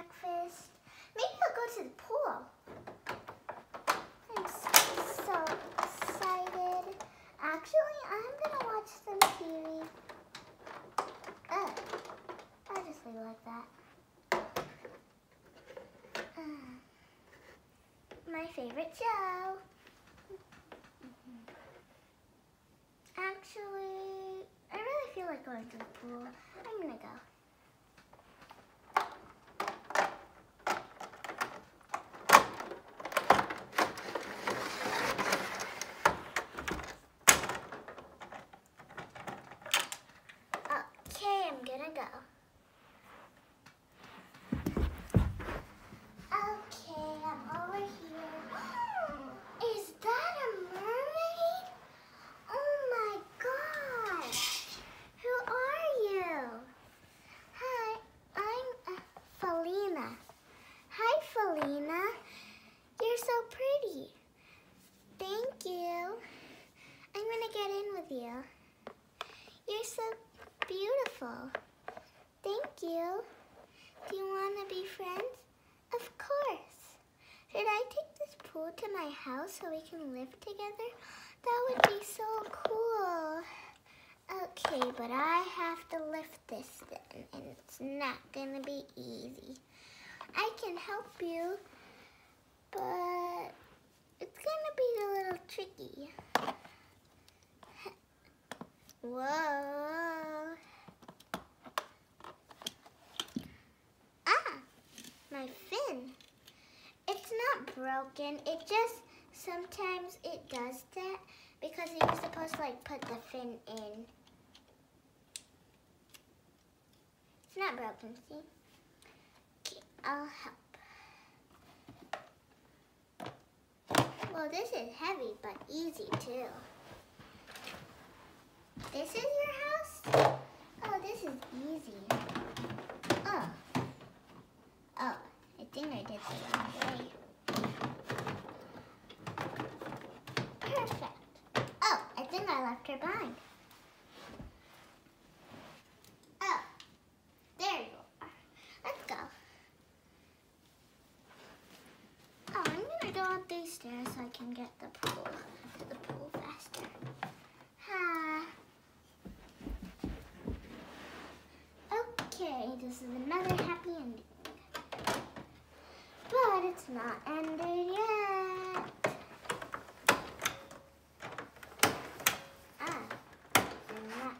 breakfast. Maybe I'll go to the pool. I'm so, excited. Actually, I'm gonna watch some TV. Oh, I'll just leave like that. Uh, my favorite show. Actually, I really feel like going to the pool. I'm gonna go. Okay, I'm gonna go. Okay, I'm over here. Is that a mermaid? Oh my gosh! Who are you? Hi, I'm uh, Felina. Hi, Felina. You're so pretty. Thank you. I'm gonna get in with you. You're so beautiful. You. Do you want to be friends? Of course. Should I take this pool to my house so we can live together? That would be so cool. Okay, but I have to lift this then, and it's not gonna be easy. I can help you, but it's gonna be a little tricky. Whoa. Ah, my fin. It's not broken. It just, sometimes it does that because you're supposed to like put the fin in. It's not broken, see? Okay, I'll help. Well, this is heavy, but easy too. This is your house? Oh, this is easy. Oh. Oh, I think I did the wrong Oh, I I left her behind. Oh, there you are. Let's go. Oh, I'm gonna go up these stairs so I can get the pool to the pool faster. Ha. Okay, this is another happy ending. But it's not ended yet. Ah, and that.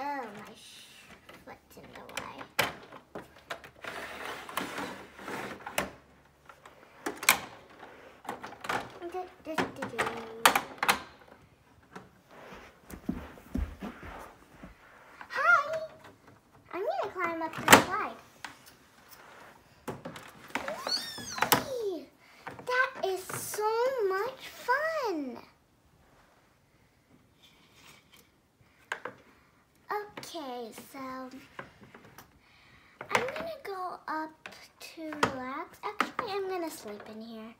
Oh, my foot's in the way. Hi! I'm gonna climb up the slide. Whee! That is so much fun! Okay, so I'm gonna go up to relax. Actually, I'm gonna sleep in here.